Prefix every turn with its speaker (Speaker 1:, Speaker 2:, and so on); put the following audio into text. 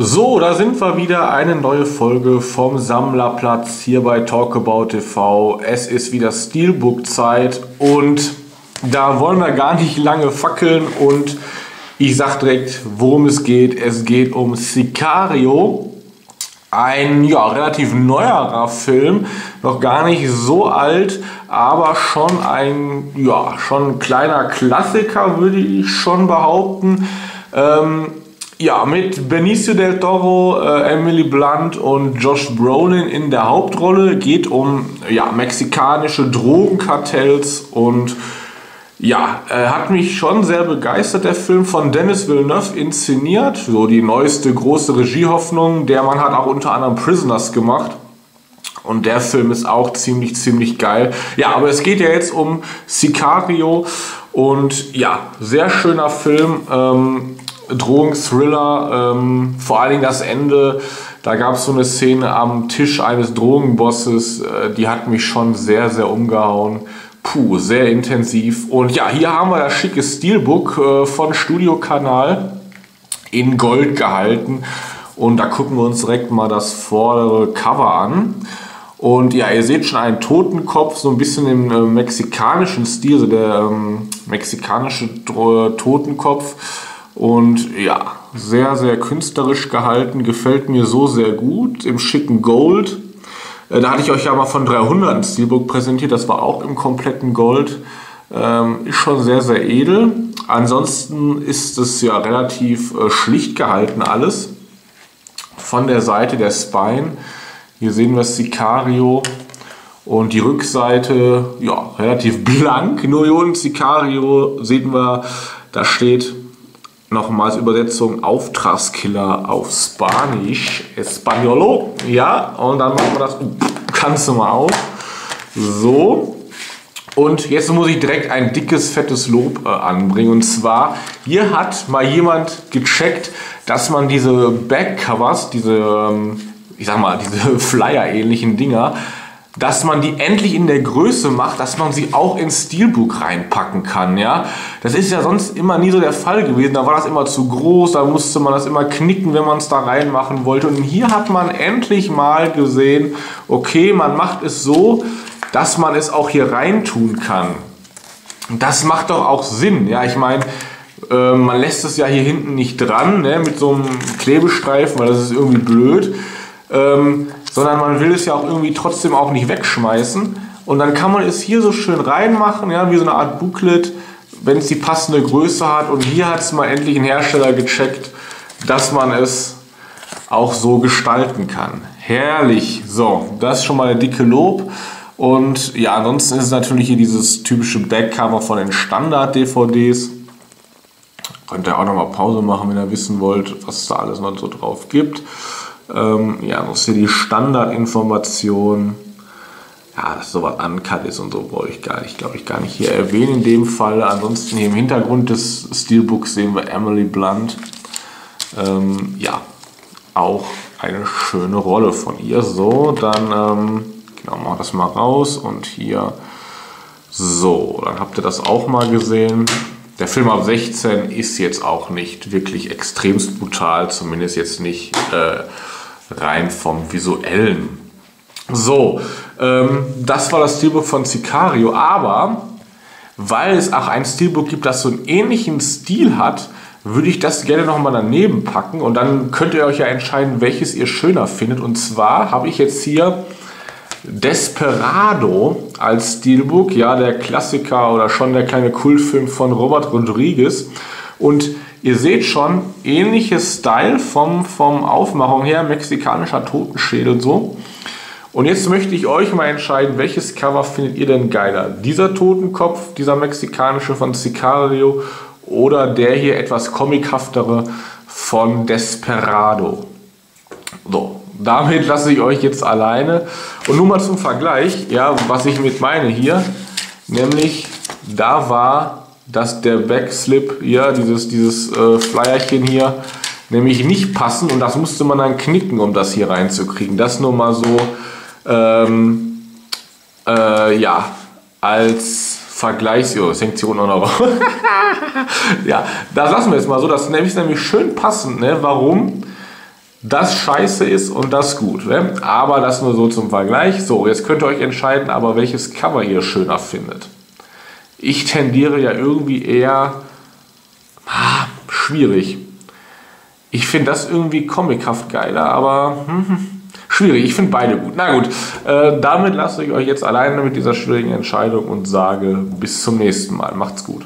Speaker 1: So, da sind wir wieder. Eine neue Folge vom Sammlerplatz hier bei Talkabout TV. Es ist wieder Steelbook-Zeit und da wollen wir gar nicht lange fackeln und ich sag direkt, worum es geht. Es geht um Sicario. Ein ja, relativ neuerer Film, noch gar nicht so alt, aber schon ein ja, schon ein kleiner Klassiker, würde ich schon behaupten. Ähm, ja, mit Benicio del Toro, äh, Emily Blunt und Josh Brolin in der Hauptrolle geht um ja, mexikanische Drogenkartells und ja, äh, hat mich schon sehr begeistert, der Film von Dennis Villeneuve inszeniert. So die neueste große Regiehoffnung. Der Mann hat auch unter anderem Prisoners gemacht. Und der Film ist auch ziemlich, ziemlich geil. Ja, aber es geht ja jetzt um Sicario. Und ja, sehr schöner Film. Ähm, Drohungsthriller, ähm, vor allen Dingen das Ende. Da gab es so eine Szene am Tisch eines Drogenbosses, äh, die hat mich schon sehr, sehr umgehauen. Puh, sehr intensiv. Und ja, hier haben wir das schicke Steelbook äh, von Studio Kanal in Gold gehalten. Und da gucken wir uns direkt mal das vordere Cover an. Und ja, ihr seht schon einen Totenkopf, so ein bisschen im äh, mexikanischen Stil, so der ähm, mexikanische Totenkopf und ja, sehr, sehr künstlerisch gehalten, gefällt mir so sehr gut. Im schicken Gold. Äh, da hatte ich euch ja mal von 300 ein Steelbook präsentiert, das war auch im kompletten Gold. Ähm, ist schon sehr, sehr edel. Ansonsten ist es ja relativ äh, schlicht gehalten alles. Von der Seite der Spine. Hier sehen wir Sicario und die Rückseite, ja, relativ blank. Nur hier unten Sicario sehen wir, da steht nochmals Übersetzung Auftragskiller auf Spanisch, Españolo, ja, und dann machen wir das, kannst du mal auf, so. Und jetzt muss ich direkt ein dickes, fettes Lob äh, anbringen. Und zwar, hier hat mal jemand gecheckt, dass man diese Backcovers, diese, ähm, ich sag mal, diese Flyer-ähnlichen Dinger, dass man die endlich in der Größe macht, dass man sie auch ins Steelbook reinpacken kann. Ja? Das ist ja sonst immer nie so der Fall gewesen. Da war das immer zu groß, da musste man das immer knicken, wenn man es da reinmachen wollte. Und hier hat man endlich mal gesehen, okay, man macht es so, dass man es auch hier reintun kann. Das macht doch auch Sinn. Ja, ich meine, äh, man lässt es ja hier hinten nicht dran ne, mit so einem Klebestreifen, weil das ist irgendwie blöd. Ähm, sondern man will es ja auch irgendwie trotzdem auch nicht wegschmeißen. Und dann kann man es hier so schön reinmachen, ja, wie so eine Art Booklet, wenn es die passende Größe hat. Und hier hat es mal endlich ein Hersteller gecheckt, dass man es auch so gestalten kann. Herrlich. So, das ist schon mal der dicke Lob. Und ja, ansonsten ist es natürlich hier dieses typische Backcover von den Standard-DVDs. Könnt ihr auch nochmal Pause machen, wenn ihr wissen wollt, was es da alles noch so drauf gibt. Ähm, ja, noch hier die Standardinformation. Ja, dass sowas uncut ist und so brauche ich gar nicht, glaube ich, gar nicht hier erwähnen in dem Fall. Ansonsten hier im Hintergrund des Steelbooks sehen wir Emily Blunt. Ähm, ja, auch eine schöne Rolle von ihr. So, dann ähm, genau, machen wir das mal raus und hier so, dann habt ihr das auch mal gesehen. Der Film ab 16 ist jetzt auch nicht wirklich extremst brutal, zumindest jetzt nicht äh, rein vom visuellen. So, ähm, das war das Steelbook von Sicario, aber weil es auch ein Steelbook gibt, das so einen ähnlichen Stil hat, würde ich das gerne nochmal daneben packen und dann könnt ihr euch ja entscheiden, welches ihr schöner findet. Und zwar habe ich jetzt hier Desperado als Steelbook, ja, der Klassiker oder schon der kleine Kultfilm von Robert Rodriguez. Und Ihr seht schon, ähnliches Style vom, vom Aufmachung her, mexikanischer Totenschädel so. Und jetzt möchte ich euch mal entscheiden, welches Cover findet ihr denn geiler? Dieser Totenkopf, dieser mexikanische von Sicario oder der hier etwas comichaftere von Desperado? So, damit lasse ich euch jetzt alleine. Und nun mal zum Vergleich, ja, was ich mit meine hier, nämlich da war dass der Backslip hier, dieses, dieses äh, Flyerchen hier, nämlich nicht passen und das musste man dann knicken, um das hier reinzukriegen. Das nur mal so, ähm, äh, ja, als Vergleichs... Oh, das hängt hier unten auch noch ja, das lassen wir jetzt mal so. Das ist nämlich, nämlich schön passend. Ne? Warum? das scheiße ist und das gut. Ne? Aber das nur so zum Vergleich. So, jetzt könnt ihr euch entscheiden, aber welches Cover ihr schöner findet. Ich tendiere ja irgendwie eher ah, schwierig. Ich finde das irgendwie comichaft geiler, aber hm, hm, schwierig. Ich finde beide gut. Na gut, äh, damit lasse ich euch jetzt alleine mit dieser schwierigen Entscheidung und sage bis zum nächsten Mal. Macht's gut.